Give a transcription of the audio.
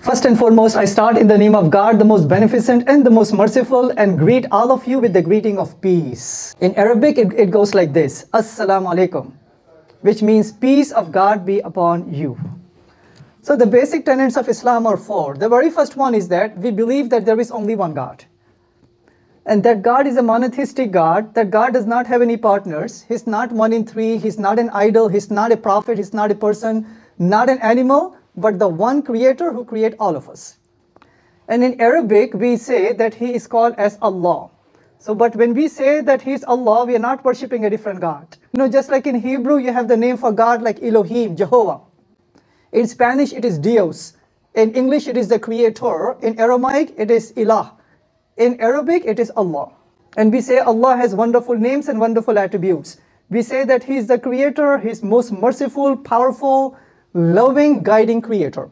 First and foremost, I start in the name of God, the most beneficent and the most merciful, and greet all of you with the greeting of peace. In Arabic, it, it goes like this Assalamu alaikum, which means peace of God be upon you. So, the basic tenets of Islam are four. The very first one is that we believe that there is only one God. And that God is a monotheistic God, that God does not have any partners. He's not one in three, He's not an idol, He's not a prophet, He's not a person, not an animal but the one creator who create all of us. And in Arabic, we say that he is called as Allah. So, but when we say that he is Allah, we are not worshipping a different God. You know, just like in Hebrew, you have the name for God like Elohim, Jehovah. In Spanish, it is Dios. In English, it is the Creator. In Aramaic, it is Ilah. In Arabic, it is Allah. And we say Allah has wonderful names and wonderful attributes. We say that He is the Creator, He is most merciful, powerful, loving, guiding creator.